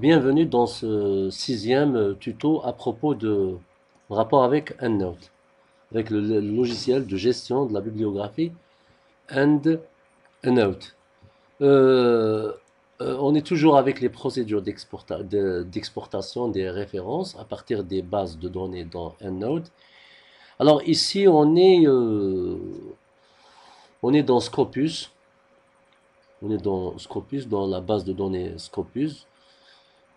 Bienvenue dans ce sixième euh, tuto à propos de rapport avec EndNote, avec le, logiciel de gestion de la bibliographie EndNote. Euh, euh, on est toujours avec les procédures d'exporta- de- d'exportation des références à partir des bases de données dans EndNote. Alors ici, on est, on est dans Scopus. On est dans Scopus, dans la base de données Scopus.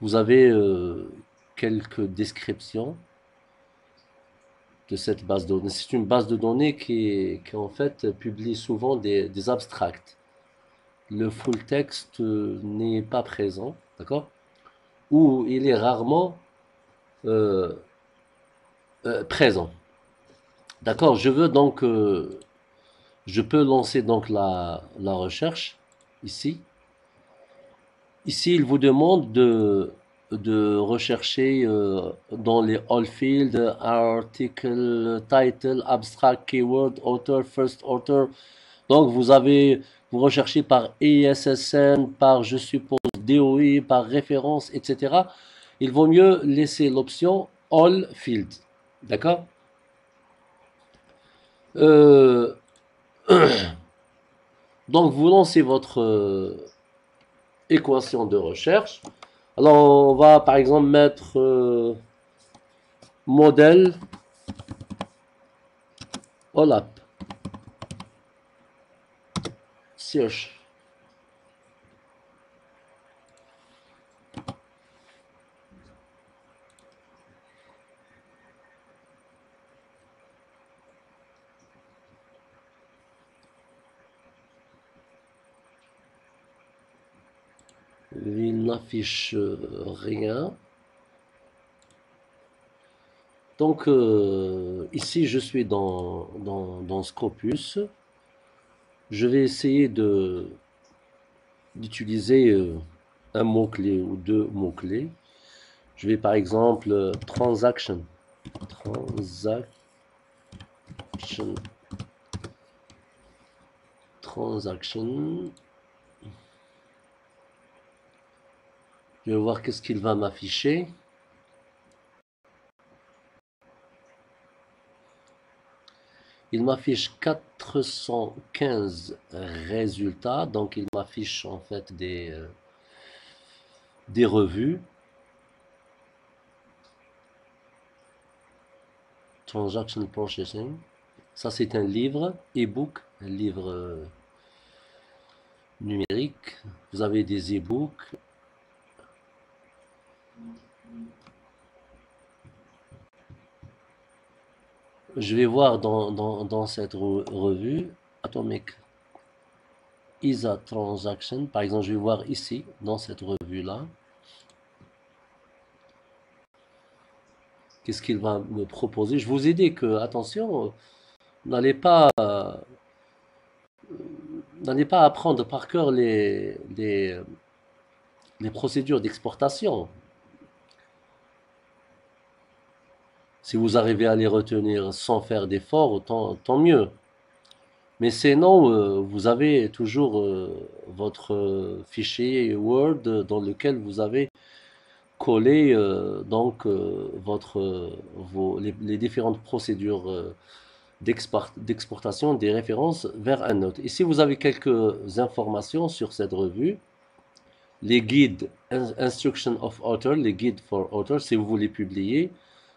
Vous avez euh, quelques descriptions de cette base de données. C'est une base de données qui, qui en fait publie souvent des, des abstracts. Le full text euh, n'est pas présent, d'accord? Ou il est rarement euh, présent. D'accord? Je veux donc, je peux lancer donc la, la recherche ici. Ici, il vous demande de, de rechercher euh, dans les all fields, article, title, abstract, keyword, author, first author. Donc, vous avez, vous recherchez par ISSN, par, je suppose, DOI, par référence, etc. Il vaut mieux laisser l'option all fields. D'accord? Euh, donc, vous lancez votre euh, équation de recherche. Alors, on va par exemple mettre euh, modèle OLAP, search. Il n'affiche euh, rien. Donc, euh, ici, je suis dans, dans, dans Scopus. Je vais essayer d'utiliser euh, un mot-clé ou deux mots-clés. Je vais par exemple transaction. Transaction. Transaction. Je vais voir qu'est-ce qu'il va m'afficher. Il m'affiche 415 résultats, donc il m'affiche en fait des, euh, des revues. Transaction Processing. Ça, c'est un livre, e-book, un livre euh, numérique. Vous avez des e-books. Je vais voir dans, cette re- revue Atomic ISA Transaction. Par exemple, je vais voir ici, dans cette revue-là, qu'est-ce qu'il va me proposer. Je vous ai dit que, attention, n'allez pas, euh, n'allez apprendre par cœur les procédures d'exportation. Si vous arrivez à les retenir sans faire d'efforts, tant, tant mieux. Mais sinon, euh, vous avez toujours euh, votre fichier Word dans lequel vous avez collé euh, donc votre, les, différentes procédures d'export- d'exportation des références vers un note. Ici, vous avez quelques informations sur cette revue. Les guides, In- Instruction of Author, les guides for Author, si vous voulez publier.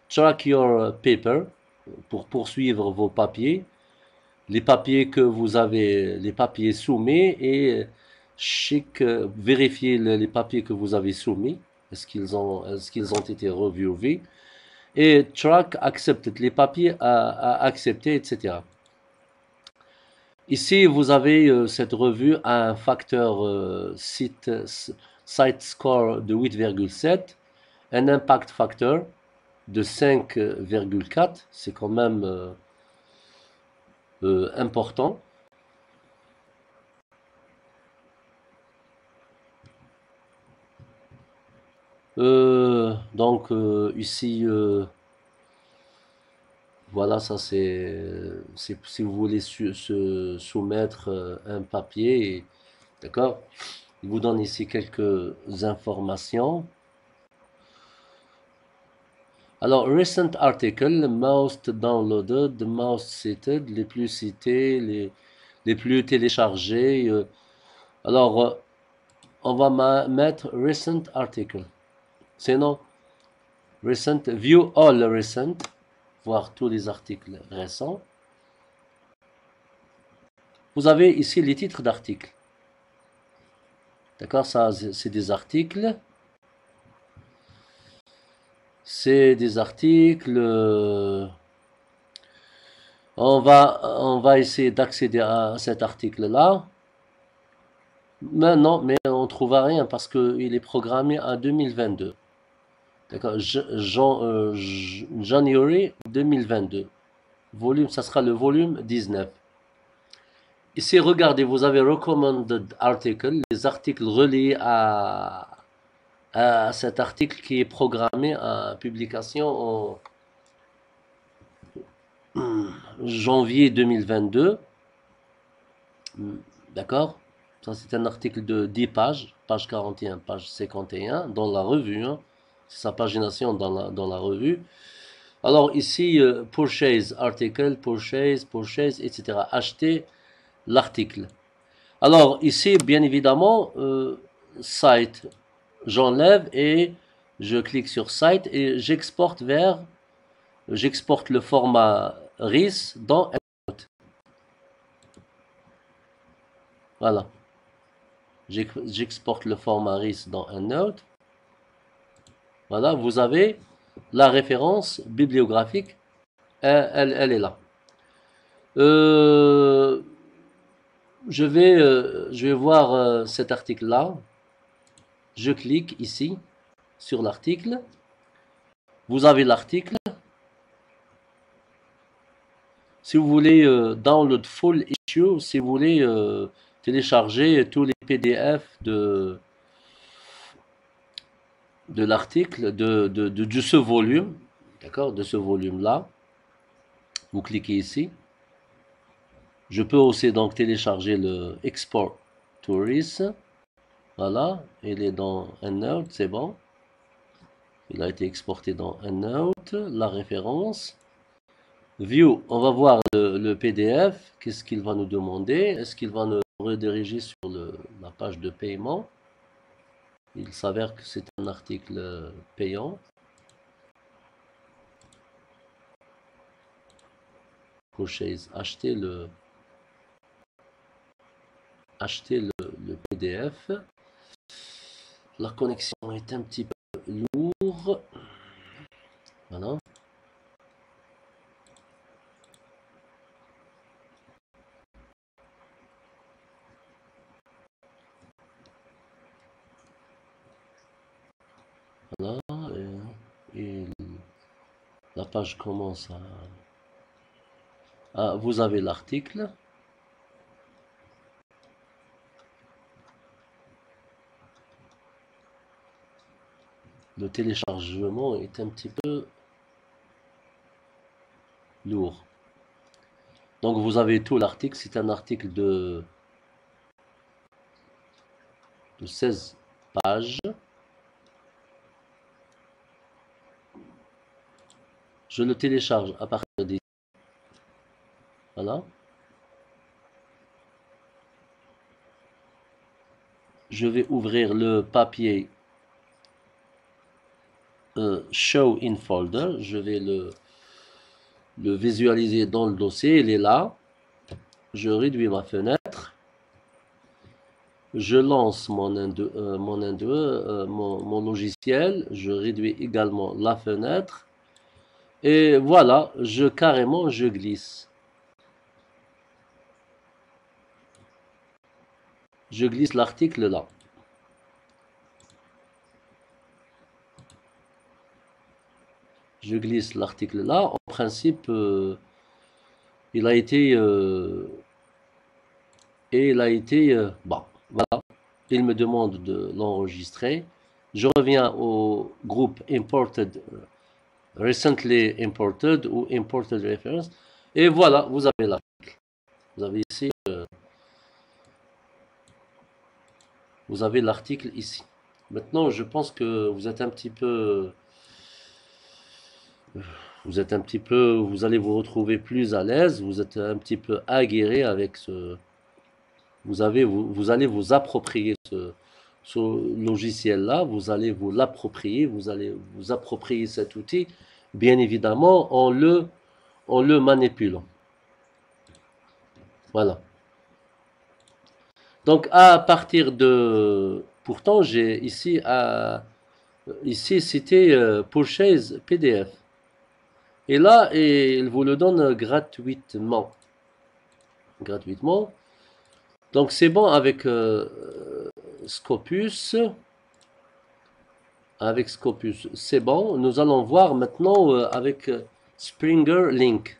Track your paper, pour poursuivre vos papiers. Les papiers que vous avez, les papiers soumis et check, vérifier le- les papiers que vous avez soumis. Est-ce qu'ils ont, est-ce qu'ils ont été reviewés? Et track accepted, les papiers à, à accepter, etc. Ici, vous avez euh, cette revue à un facteur euh, site, site score de 8,7, un impact factor de 5,4, c'est quand même euh, euh, important. Euh, donc ici, voilà, ça c'est, si vous voulez soumettre un papier, d'accord? Il vous donne ici quelques informations. Alors, recent article, most downloaded, most cited, les plus cités, les, les plus téléchargés. Euh. alors, euh, on va mettre recent article. Sinon, recent, view all recent, voir tous les articles récents. Vous avez ici les titres d'articles. D'accord, ça c'est des articles. C'est des articles. Euh, on va, on essayer d'accéder à cet article-là. Maintenant, mais on ne trouve rien parce qu'il est programmé à 2022. D'accord euh, January 2022. Volume, ça sera le volume 19. Ici, regardez, vous avez recommended article, les articles reliés à, à cet article qui est programmé à publication en janvier 2022. D'accord? Ça, c'est un article de 10 pages, page 41, page 51, dans la revue. Hein. C'est sa pagination dans la, dans la revue. Alors ici, euh, purchase article, purchase, purchase, etc. Acheter l'article. Alors ici, bien évidemment, euh, site, j'enlève et je clique sur site et j'exporte vers, j'exporte le format RIS dans EndNote. Voilà. J'exporte le format RIS dans EndNote. Voilà, vous avez la référence bibliographique, elle, est là. Euh, je vais, euh, je vais voir euh, cet article-là. Je clique ici sur l'article. Vous avez l'article. Si vous voulez euh, download full issue, si vous voulez télécharger tous les PDF de, l'article, de, ce volume, d'accord, de ce volume-là, vous cliquez ici. Je peux aussi donc télécharger le Export Tourist. Voilà, il est dans EndNote, c'est bon. Il a été exporté dans EndNote, la référence. View, on va voir le, PDF, qu'est-ce qu'il va nous demander? Est-ce qu'il va nous rediriger sur la page de paiement? Il s'avère que c'est un article payant. Purchase, acheter le, PDF. La connexion est un petit peu lourde. Voilà. La page commence à... Vous avez l'article. Le téléchargement est un petit peu lourd. Donc vous avez tout l'article, c'est un article de, de 16 pages. Je le télécharge à partir des... Voilà. Je vais ouvrir le papier show in folder. Je vais le, visualiser dans le dossier. Il est là. Je réduis ma fenêtre. Je lance mon, euh, euh, mon, mon logiciel. Je réduis également la fenêtre. Et voilà, je carrément, je glisse. Je glisse l'article là. Je glisse l'article là. En principe, euh, il a été... Euh, et il a été... Euh, bon, voilà. Il me demande de l'enregistrer. Je reviens au groupe Imported, Recently Imported ou Imported Reference. Et voilà, vous avez l'article. Vous avez ici... vous avez l'article ici. Maintenant, je pense que vous êtes un petit peu vous êtes un petit peu, vous allez vous retrouver plus à l'aise, vous êtes un petit peu aguerri avec ce, vous avez, vous, vous allez vous approprier ce, logiciel-là, vous allez vous l'approprier, vous allez vous approprier cet outil, bien évidemment, en le, en le manipulant. Voilà. Donc, à partir de, pourtant, j'ai ici, à, ici, c'était euh, Purchase PDF. Et là, il vous le donne gratuitement. Gratuitement. Donc c'est bon avec euh, Scopus. Avec Scopus, c'est bon. Nous allons voir maintenant euh, avec euh, Springer Link.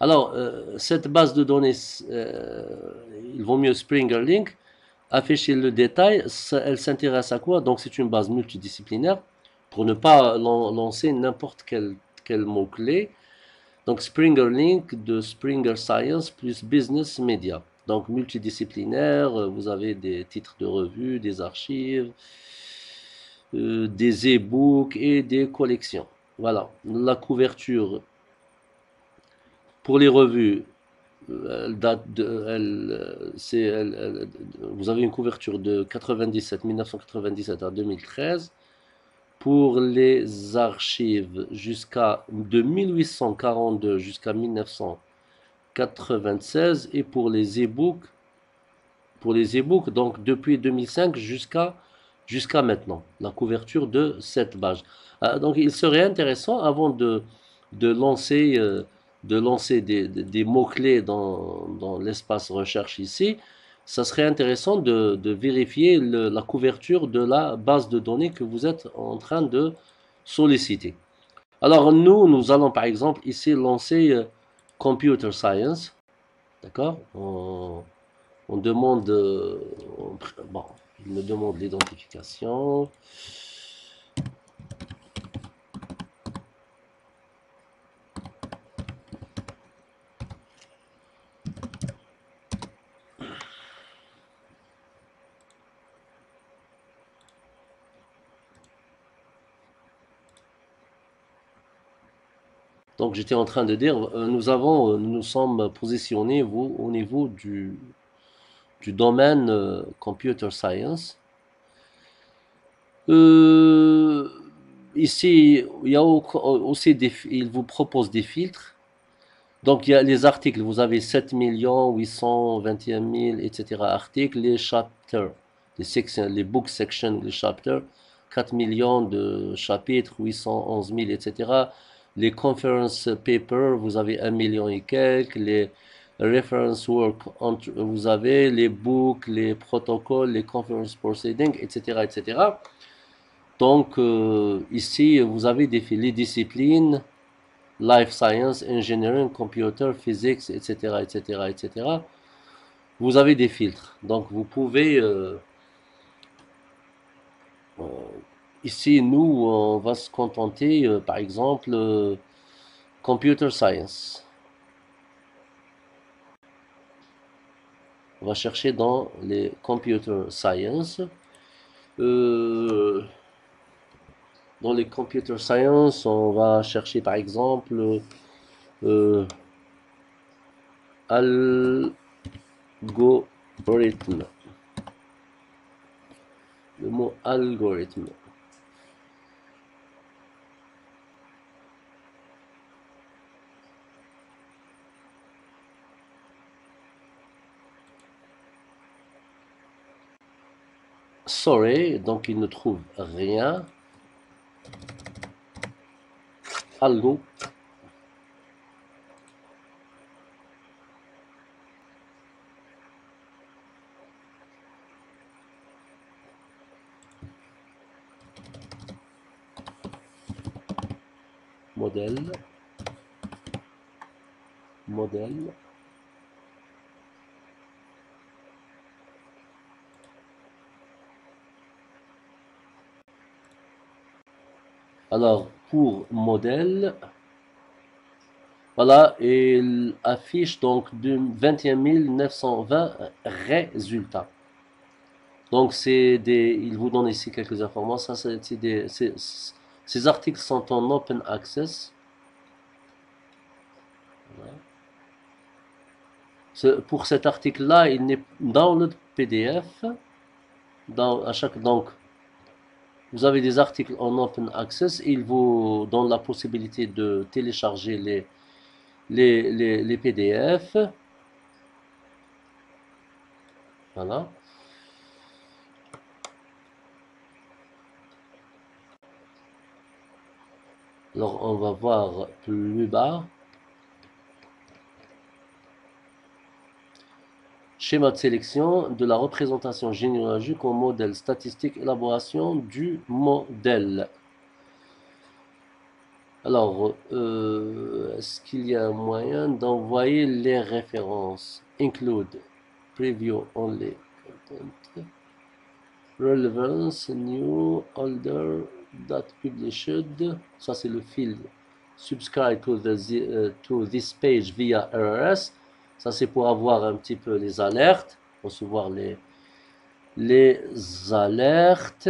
Alors, cette base de données, il vaut mieux Springer Link. Afficher le détail, elle s'intéresse à quoi? Donc c'est une base multidisciplinaire pour ne pas lancer n'importe quel quel mot-clé. Donc Springer Link de Springer Science plus Business Media. Donc multidisciplinaire, euh, vous avez des titres de revues, des archives, euh, des e-books et des collections. Voilà, la couverture pour les revues, euh, elle date de, elle, vous avez une couverture de 97, 1997 à 2013 pour les archives jusqu'à de 1842 jusqu'à 1996 et pour les e-books pour les e-books donc depuis 2005 jusqu'à jusqu'à maintenant la couverture de cette page. Ah, donc il serait intéressant avant de, de lancer euh, de lancer des, des mots clés dans, dans l'espace recherche ici ça serait intéressant de, vérifier la couverture de la base de données que vous êtes en train de solliciter. Alors nous, nous allons par exemple ici lancer euh, Computer Science. D'accord? On, demande, euh, bon, il me demande l'identification. Donc j'étais en train de dire, euh, nous avons, euh, nous sommes positionnés au niveau du, domaine euh, computer science. ici, il y a aussi il vous propose des filtres. Donc il y a les articles, vous avez 7 821 000, etc. articles, les chapters, les sections, les book sections, les chapters, 4 millions de chapitres, 811 000, etc les conference papers, vous avez un million et quelques, les reference work, vous avez les books, les protocoles, les conference proceedings, etc., etc. Donc, euh, ici, vous avez des, les disciplines, life science, engineering, computer, physics, etc., etc., etc. Vous avez des filtres. Donc, vous pouvez euh, euh, Ici, nous, on va se contenter, euh, par exemple, euh, Computer Science. On va chercher dans les Computer Science. Euh, dans les Computer Science, on va chercher, par exemple, algorithme. Le mot algorithme. Sorry, donc il ne trouve rien. Algo. Modèle. Modèle. Alors, pour modèle, voilà, il affiche donc de 21 920 résultats. Donc, c'est des, il vous donne ici quelques informations. Ces articles sont en open access. Pour cet article-là, il n'est dans le PDF. À chaque, donc, vous avez des articles en open access. Il vous donne la possibilité de télécharger les, les, les, les PDF. Voilà. Alors, on va voir plus bas. Schéma de sélection de la représentation généalogique au modèle statistique, élaboration du modèle. Alors, euh, est-ce qu'il y a un moyen d'envoyer les références? Include, preview only, content, relevance, new, older, date published. Ça, c'est le fil. Subscribe to, the, uh, to this page via RRS. Ça, c'est pour avoir un petit peu les alertes, recevoir les, les alertes.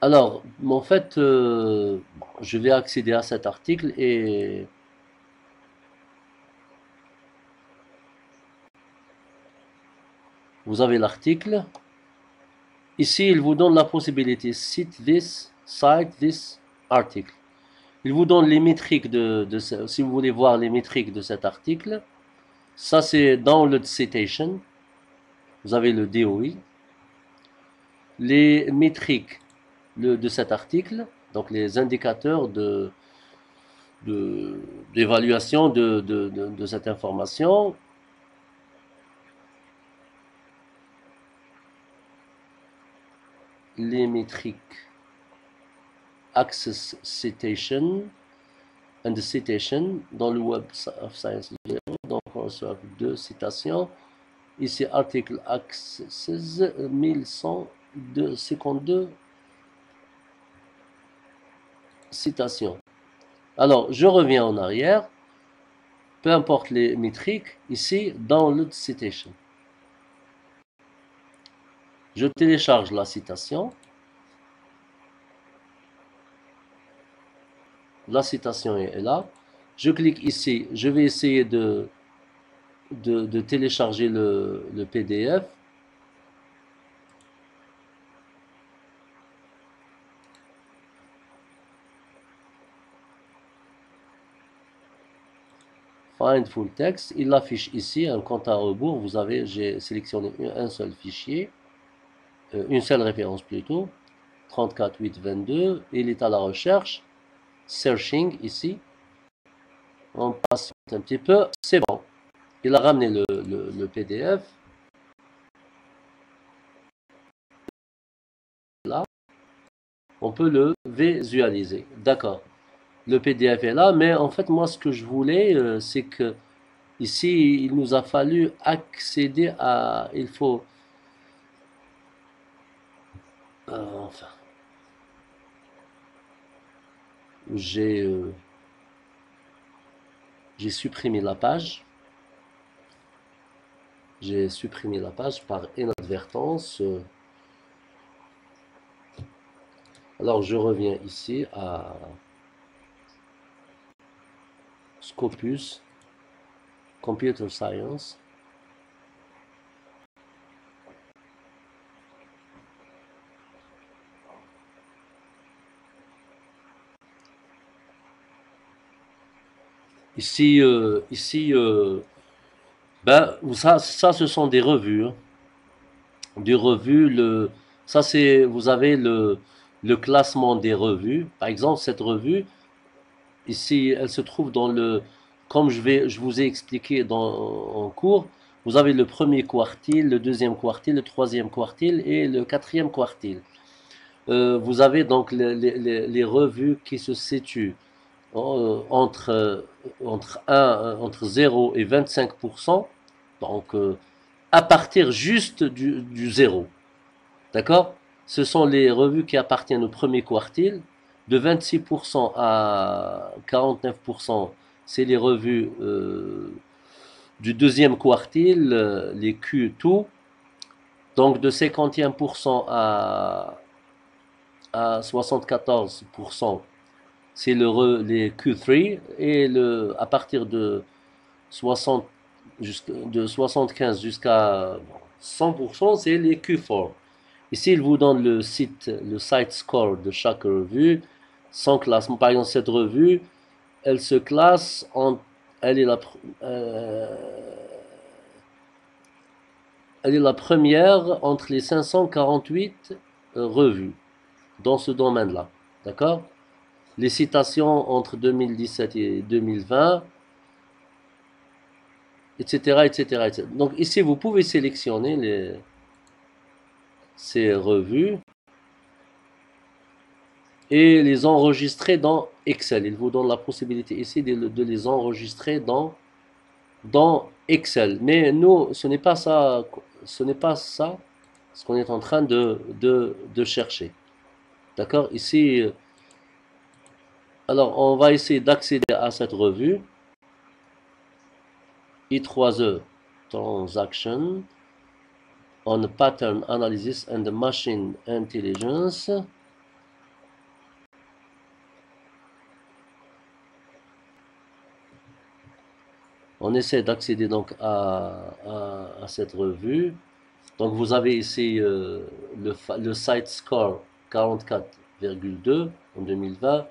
Alors, en fait, euh, je vais accéder à cet article et vous avez l'article. Ici, il vous donne la possibilité cite this, cite this article. Il vous donne les métriques de, si vous voulez voir les métriques de cet article. Ça, c'est dans le citation. Vous avez le DOI. Les métriques de cet article, donc les indicateurs de d'évaluation de, de, cette information. Les métriques access citation and the citation dans le Web of Science Donc, on reçoit deux citations. Ici, article access 1152 citations. Alors, je reviens en arrière. Peu importe les métriques, ici, le citation. Je télécharge la citation. La citation est là. Je clique ici, je vais essayer de, télécharger le, PDF. Find full text, il affiche ici un compte à rebours. Vous avez, j'ai sélectionné un seul fichier, euh, une seule référence plutôt, 34822. Il est à la recherche searching ici. On passe un petit peu. C'est bon. Il a ramené le, le, PDF. Là. On peut le visualiser. D'accord. Le PDF est là, mais en fait, moi, ce que je voulais, euh, c'est que ici, il nous a fallu accéder à... Il faut... Euh, enfin... Euh, j'ai supprimé la page. J'ai supprimé la page par inadvertance. Alors je reviens ici à Scopus, Computer Science. Ici, euh, ici euh, ben, ça, ça, ce sont des revues. Hein. Des revues, le, ça c'est, vous avez le, le classement des revues. Par exemple, cette revue, ici, elle se trouve dans le, comme je, vais, je vous ai expliqué dans, en cours, vous avez le premier quartile, le deuxième quartile, le troisième quartile et le quatrième quartile. Euh, vous avez donc les, les, les, revues qui se situent entre, entre, 1, entre 0 et 25%, donc euh, à partir juste du, du 0. D'accord? Ce sont les revues qui appartiennent au premier quartile. De 26% à 49%, c'est les revues euh, du deuxième quartile, euh, les Q2, donc de 51% à, à 74%, c'est le les Q3, et le, à partir de, 60, de 75 jusqu'à 100%, c'est les Q4. Ici, il vous donne le site, le site score de chaque revue, sans classement. Par exemple, cette revue, elle se classe en elle est la, euh, première entre les 548 euh, revues dans ce domaine-là. D'accord? Les citations entre 2017 et 2020, etc., etc., etc. Donc ici, vous pouvez sélectionner ces revues et les enregistrer dans Excel. Il vous donne la possibilité ici de, les enregistrer dans, dans Excel. Mais nous, ce n'est pas ça, ce n'est pas ça ce qu'on est en train de, de, chercher. D'accord? Ici, alors on va essayer d'accéder à cette revue. I3E Transaction on Pattern Analysis and Machine Intelligence. On essaie d'accéder donc à, cette revue. Donc vous avez ici euh, le, site score 44,2 en 2020,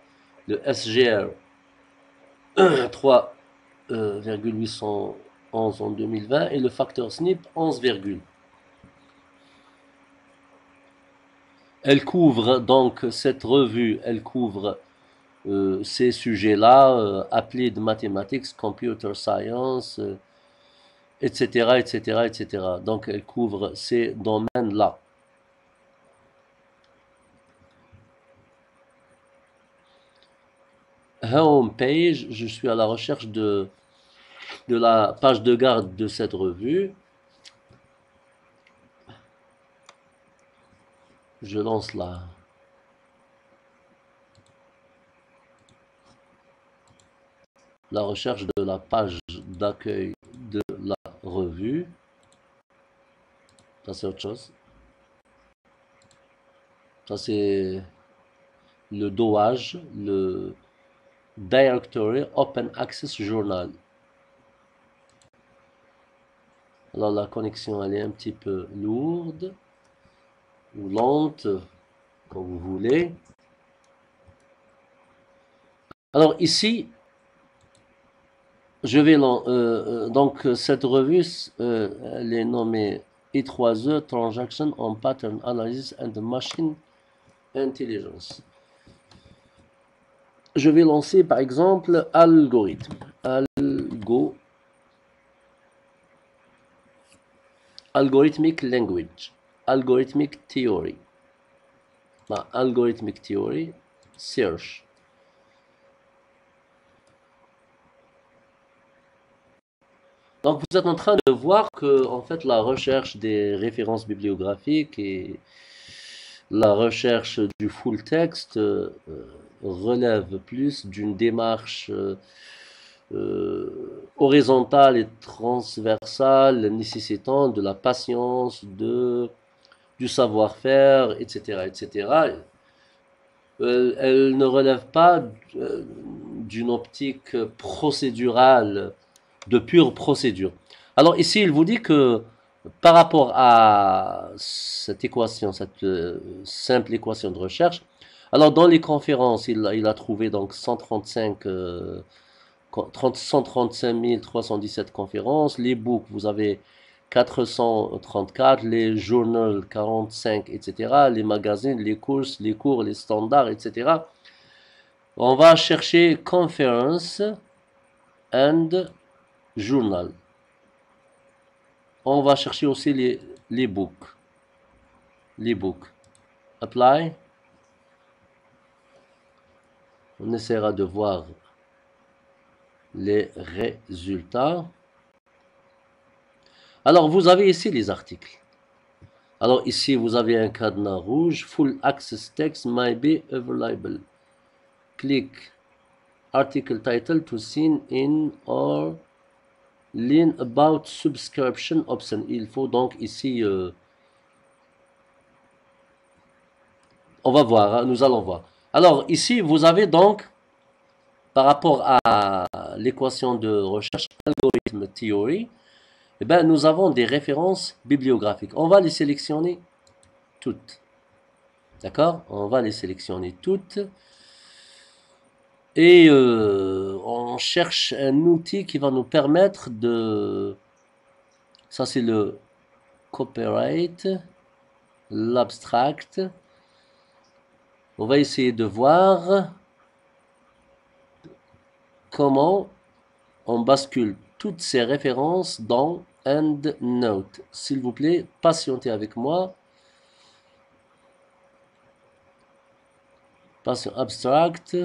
le SGR 3,811 en 2020 et le facteur SNP 11, elle couvre donc cette revue, elle couvre euh, ces sujets-là, euh, appelés de mathématiques, computer science, etc., etc., etc. Donc, elle couvre ces domaines-là. Home page, je suis à la recherche de, de la page de garde de cette revue. Je lance la, la recherche de la page d'accueil de la revue. Ça, c'est autre chose. Ça, c'est le DOAJ, le Directory Open Access Journal. Alors, la connexion, elle est un petit peu lourde ou lente, comme vous voulez. Alors, ici, je vais euh, euh, donc cette revue, euh, elle est nommée I3E Transaction on Pattern Analysis and Machine Intelligence. Je vais lancer par exemple algorithme. Algo, algorithmic language, algorithmic theory. Algorithmic theory, search. Donc vous êtes en train de voir que en fait la recherche des références bibliographiques et la recherche du full text euh, relève plus d'une démarche euh, euh, horizontale et transversale nécessitant de la patience, de, du savoir-faire, etc. etc. elle ne relève pas d'une optique procédurale de pure procédure. Alors ici, il vous dit que par rapport à cette équation, cette euh, simple équation de recherche, alors dans les conférences, il, a trouvé donc 135, 135 317 conférences. Les books, vous avez 434, les journaux 45, etc. Les magazines, les courses, les cours, les standards, etc. On va chercher conference and journal. On va chercher aussi les, les books. Les books. Apply. On essaiera de voir les résultats. Alors, vous avez ici les articles. Alors, ici, vous avez un cadenas rouge. Full access text may be available. Click article title to seen in or Lean about subscription option. Il faut donc ici... Euh, on va voir, hein, nous allons voir. Alors ici, vous avez donc, par rapport à l'équation de recherche algorithme théorie, eh ben, nous avons des références bibliographiques. On va les sélectionner toutes. D'accord? On va les sélectionner toutes. Et euh, on cherche un outil qui va nous permettre de... Ça, c'est le copyright, l'abstract. On va essayer de voir comment on bascule toutes ces références dans EndNote. S'il vous plaît, patientez avec moi. Passion abstract.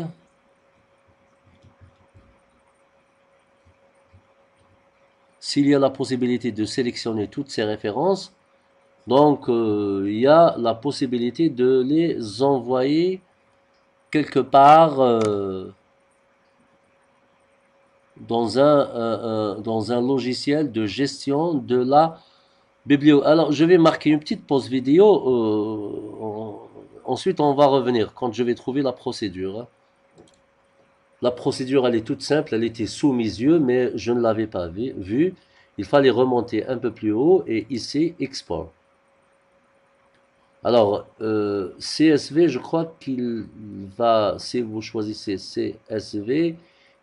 S'il y a la possibilité de sélectionner toutes ces références, donc euh, il y a la possibilité de les envoyer quelque part euh, dans un, dans un logiciel de gestion de la bibliothèque. Alors, je vais marquer une petite pause vidéo. Euh, ensuite, on va revenir quand je vais trouver la procédure. La procédure, elle est toute simple. Elle était sous mes yeux, mais je ne l'avais pas vue. Il fallait remonter un peu plus haut et ici, export. Alors, euh, CSV, je crois qu'il va, si vous choisissez CSV,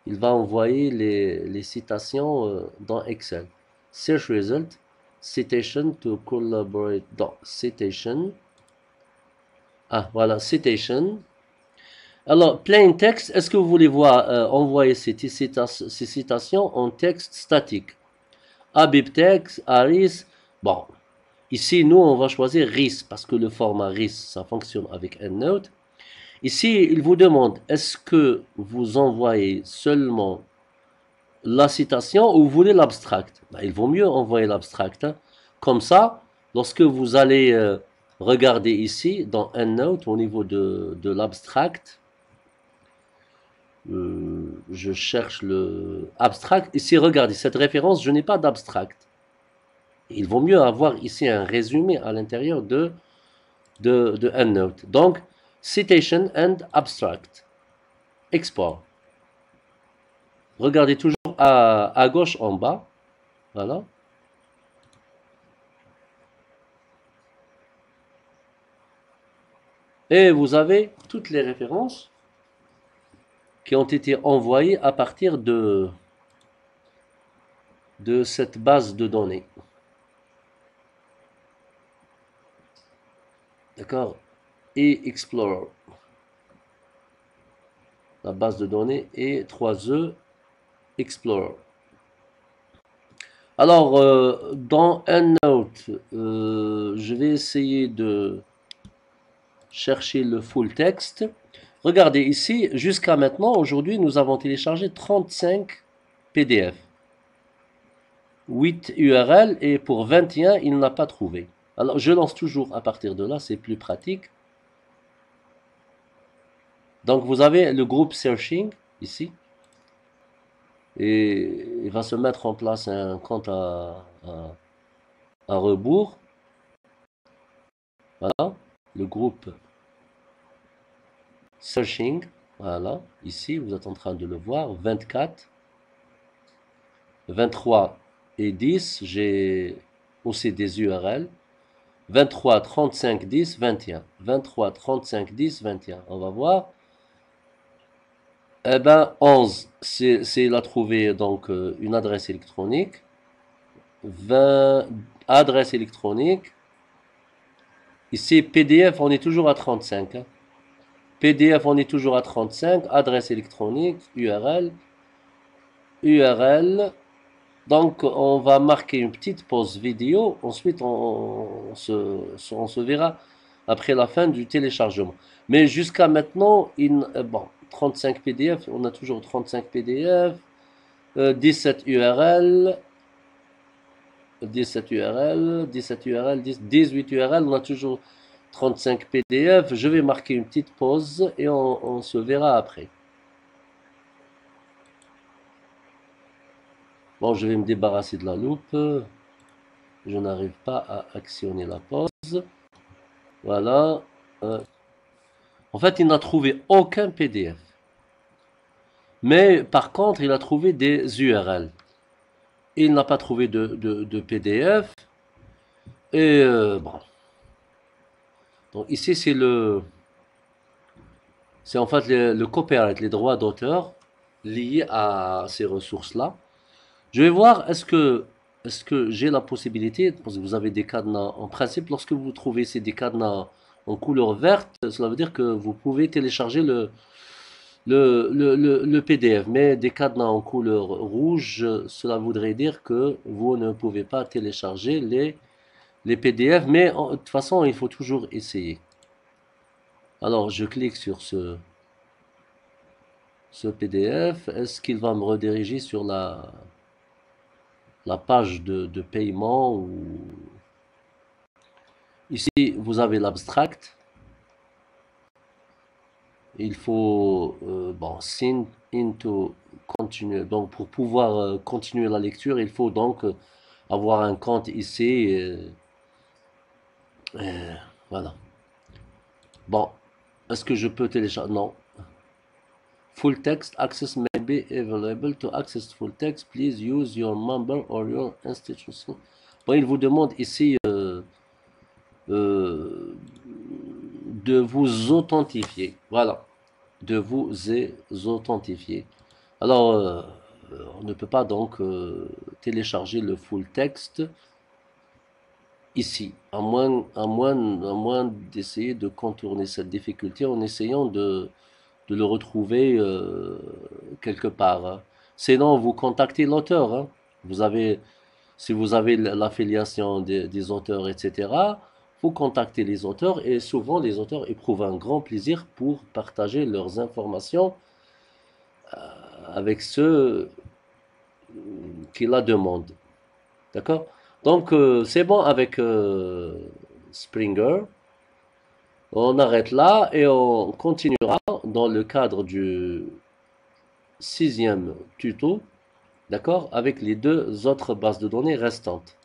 il va envoyer les, citations euh, dans Excel. Search result, citation to collaborate citation. Ah, voilà, citation. Alors, plain text, est-ce que vous voulez voir euh, envoyer ces, ces, citations en texte statique? Abib text, Aris, bon. Ici, nous, on va choisir RIS parce que le format RIS, ça fonctionne avec EndNote. Ici, il vous demande, est-ce que vous envoyez seulement la citation ou vous voulez l'abstract? Ben, Il vaut mieux envoyer l'abstract. Hein. Comme ça, lorsque vous allez euh, regarder ici, dans EndNote, au niveau de, de l'abstract, euh, je cherche le abstract. Ici, regardez, cette référence, je n'ai pas d'abstract. Il vaut mieux avoir ici un résumé à l'intérieur de, de, EndNote. Donc, Citation and Abstract. Export. Regardez toujours à, à gauche en bas. Voilà. Et vous avez toutes les références qui ont été envoyées à partir de, de cette base de données. D'accord et Explorer. La base de données et 3E Explorer. Alors, euh, dans EndNote, euh, je vais essayer de chercher le full text. Regardez ici, jusqu'à maintenant, aujourd'hui, nous avons téléchargé 35 PDF. 8 URL et pour 21, il n'a pas trouvé. Alors, je lance toujours à partir de là, c'est plus pratique. Donc vous avez le groupe searching ici. Et il va se mettre en place un compte à, rebours. Voilà, le groupe searching. Voilà, ici, vous êtes en train de le voir, 24, 23 et 10, j'ai aussi des URL. 23, 35, 10, 21. 23, 35, 10, 21. On va voir. Eh ben, 11, c'est il a trouvé donc euh, une adresse électronique. 20 adresses électroniques. Ici, PDF, on est toujours à 35. Hein. PDF, on est toujours à 35. Adresse électronique, URL. URL. Donc, on va marquer une petite pause vidéo. Ensuite, on, se, verra après la fin du téléchargement. Mais jusqu'à maintenant, il, euh, bon, 35 PDF, on a toujours 35 PDF, 17 URL, 17 URL, 17 URL, 18 URL, on a toujours 35 PDF. Je vais marquer une petite pause et on se verra après. Bon, je vais me débarrasser de la loupe. Je n'arrive pas à actionner la pause. Voilà. Euh, en fait, il n'a trouvé aucun PDF. Mais par contre, il a trouvé des URL. Il n'a pas trouvé de, PDF. Et euh, bon. Donc ici, c'est le... C'est en fait le, le copyright, les droits d'auteur liés à ces ressources-là. Je vais voir, est-ce que, est que j'ai la possibilité, parce que vous avez des cadenas, en principe, lorsque vous trouvez ces des cadenas en couleur verte, cela veut dire que vous pouvez télécharger le, le, le, PDF. Mais des cadenas en couleur rouge, cela voudrait dire que vous ne pouvez pas télécharger les, les PDF. Mais de toute façon, il faut toujours essayer. Alors, je clique sur ce, ce PDF. Est-ce qu'il va me rediriger sur la, la page de, paiement ou ici vous avez l'abstract. Il faut euh, bon sign into continuer donc pour pouvoir euh, continuer la lecture il faut donc euh, avoir un compte ici voilà. Bon est-ce que je peux télécharger? Non. Full text access be available to access full text please use your member or your institution. Il vous demande ici euh, euh, de vous authentifier. Voilà. De vous authentifier. Alors euh, on ne peut pas donc télécharger le full text ici. À moins à moins à moins d'essayer de contourner cette difficulté en essayant de de le retrouver euh, quelque part. Hein. Sinon, vous contactez l'auteur. Hein. Vous avez, si vous avez l'affiliation des, auteurs, etc., vous contactez les auteurs et souvent les auteurs éprouvent un grand plaisir pour partager leurs informations euh, avec ceux qui la demandent. D'accord? Donc, euh, c'est bon avec Springer. On arrête là et on continuera dans le cadre du sixième tuto, d'accord, avec les deux autres bases de données restantes.